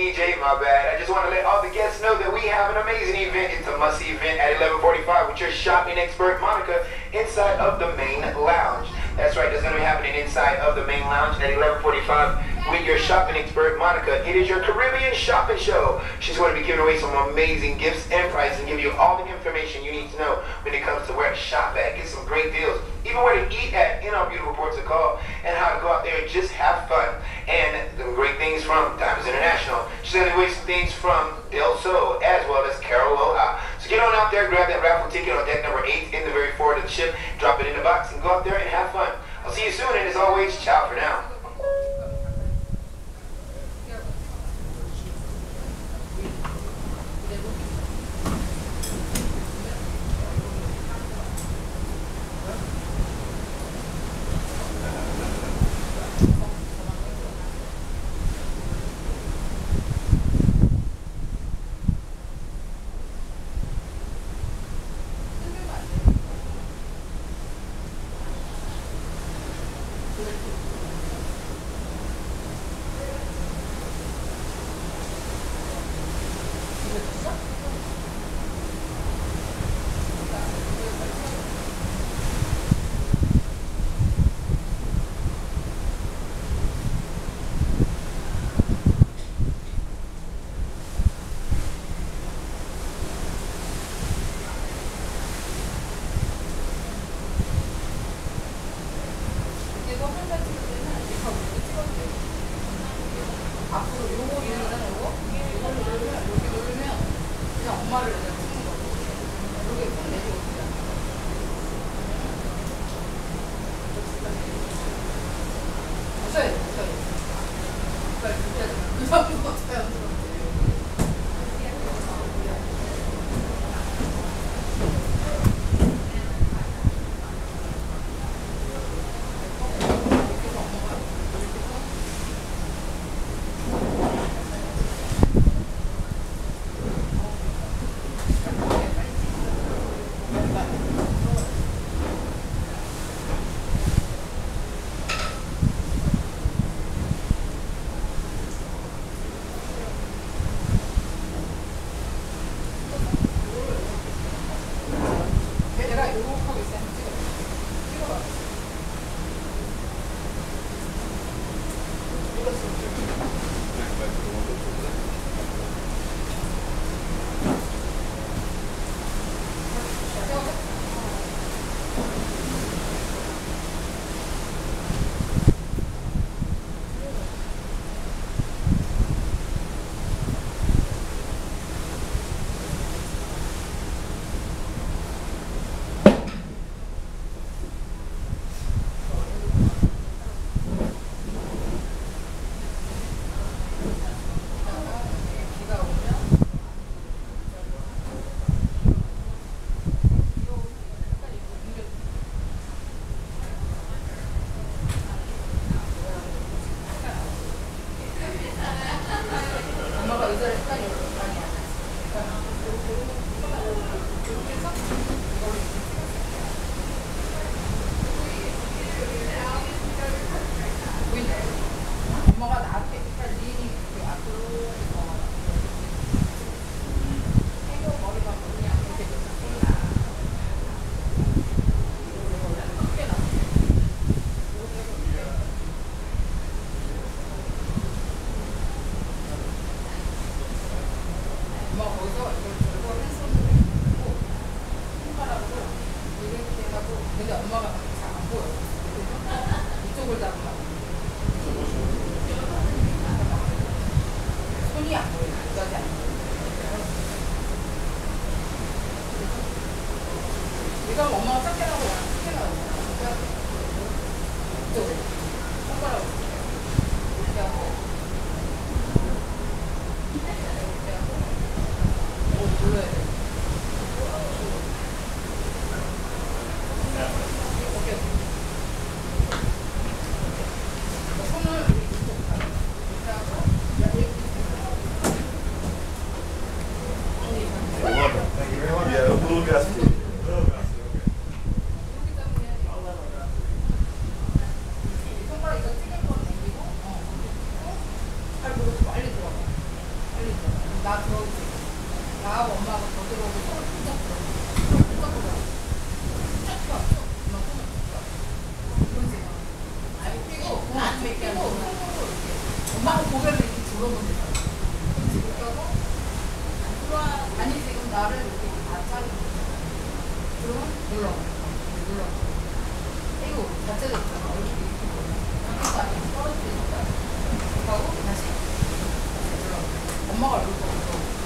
DJ. My bad. I just want to let all the guests know that we have an amazing event. It's a must-see event at 11:45 with your shopping expert Monica inside of the main lounge. That's right. That's going to be happening inside of the main lounge at 11:45 with your shopping expert Monica. It is your Caribbean shopping show. She's going to be giving away some amazing gifts and prizes and give you all the information you need to know when it comes to where to shop at, get some great deals, even where to eat at in our beautiful ports of call, and how to go out there and just have fun. And some great things from Diamonds International. She's going to away some things from Del Sol as well as Carol Loha. So get on out there, grab that raffle ticket on deck number eight in the very forward of the ship, drop it in the box, and go out there and have fun. I'll see you soon, and as always, ciao for now. Thank you. 跟我妈在。 엄마가 고개를 이렇게 들어보니까 그러고 그러한 아니 지금 나를 이렇게 안차리 그러면 눌러. 눌러. 이거 자체가 있잖아. 얼굴이 이렇게 보여. 떨어뜨리니까 그러고 다시. 눌러. 엄마가 얼굴 보고.